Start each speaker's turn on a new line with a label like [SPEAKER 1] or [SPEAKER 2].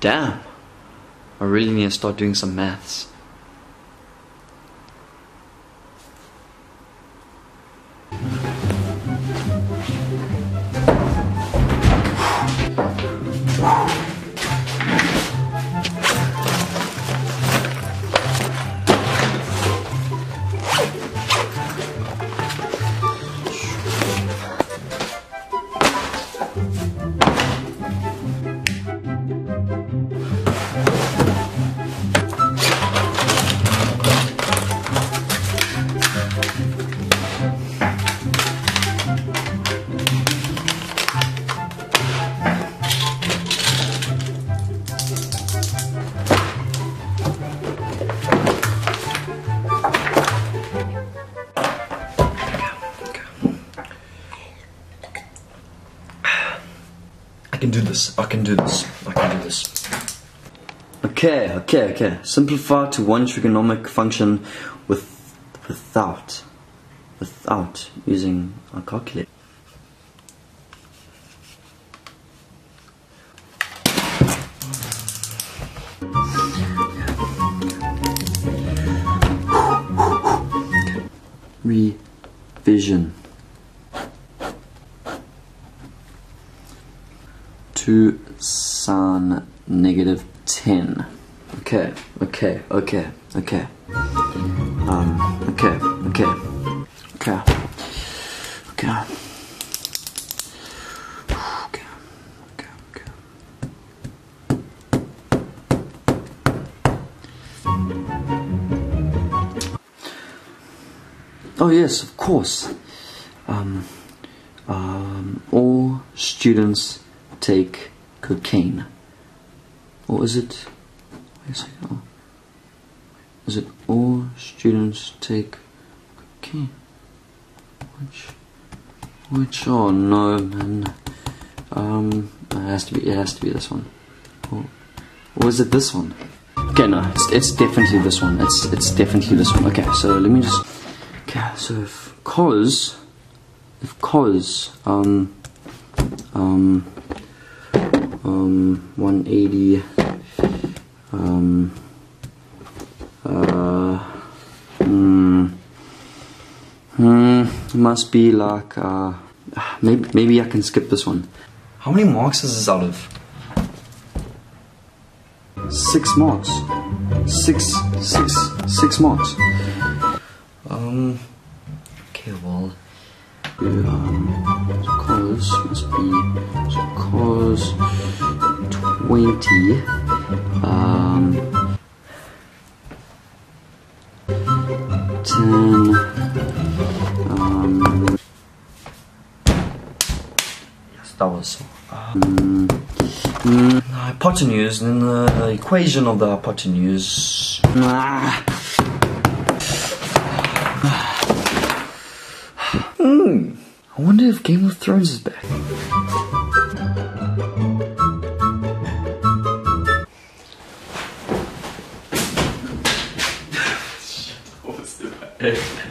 [SPEAKER 1] Damn. I really need to start doing some maths. Can do this. I can do this. I can do this. Okay, okay, okay. Simplify to one trigonomic function with without without using a calculator. Revision. Two sin negative 10. Okay, okay, okay, okay. Um, okay, okay, okay, okay. Okay, okay, okay. Oh yes, of course. Um, um, all students take cocaine. Or is it? Wait. Oh. Is it all students take cocaine? Which? Which? Oh no, man. Um, it has to be. It has to be this one. Or, or is it this one? Okay, no, it's, it's definitely this one. It's it's definitely this one. Okay, so let me just. Okay, so if cos, if cos, um, um, um, 180, um, uh, hmm, hmm, must be like, uh, maybe, maybe I can skip this one. How many marks is this out of? Six marks. Six, six, six marks. Um, okay, well, um, cos must be so cos twenty. Um, ten. Um, yes, that was. Um, mm, hypotenuse and the equation of the hypotenuse. Ah. Hmm. I wonder if Game of Thrones is back.
[SPEAKER 2] É.